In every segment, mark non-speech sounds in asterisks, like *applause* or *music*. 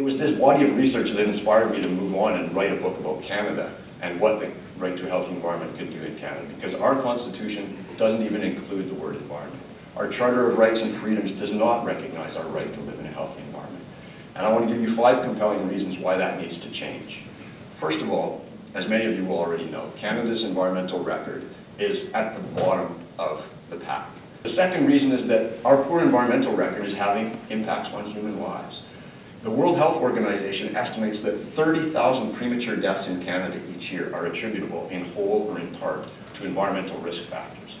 It was this body of research that inspired me to move on and write a book about Canada and what the right to a healthy environment could do in Canada, because our Constitution doesn't even include the word environment. Our Charter of Rights and Freedoms does not recognize our right to live in a healthy environment. And I want to give you five compelling reasons why that needs to change. First of all, as many of you will already know, Canada's environmental record is at the bottom of the pack. The second reason is that our poor environmental record is having impacts on human lives. The World Health Organization estimates that 30,000 premature deaths in Canada each year are attributable in whole or in part to environmental risk factors.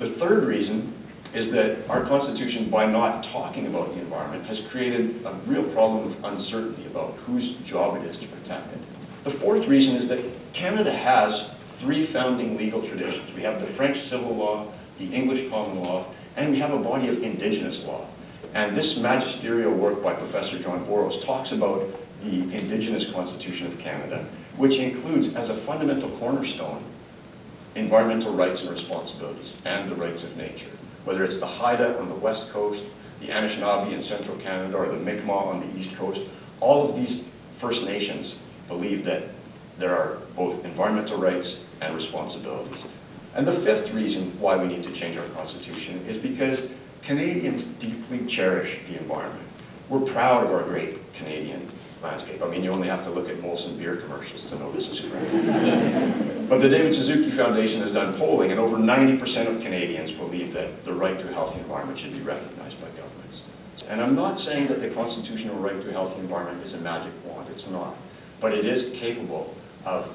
The third reason is that our Constitution, by not talking about the environment, has created a real problem of uncertainty about whose job it is to protect it. The fourth reason is that Canada has three founding legal traditions. We have the French civil law, the English common law, and we have a body of indigenous law. And this magisterial work by Professor John Borrows talks about the Indigenous Constitution of Canada, which includes as a fundamental cornerstone environmental rights and responsibilities and the rights of nature. Whether it's the Haida on the west coast, the Anishinaabe in central Canada, or the Mi'kmaq on the east coast, all of these First Nations believe that there are both environmental rights and responsibilities. And the fifth reason why we need to change our Constitution is because Canadians deeply cherish the environment. We're proud of our great Canadian landscape. I mean, you only have to look at Molson beer commercials to know this is great. *laughs* but the David Suzuki Foundation has done polling, and over 90% of Canadians believe that the right to a healthy environment should be recognized by governments. And I'm not saying that the constitutional right to a healthy environment is a magic wand. It's not. But it is capable of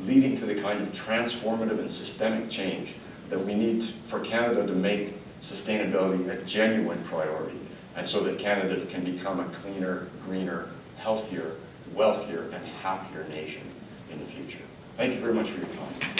leading to the kind of transformative and systemic change that we need for Canada to make sustainability a genuine priority, and so that Canada can become a cleaner, greener, healthier, wealthier, and happier nation in the future. Thank you very much for your time.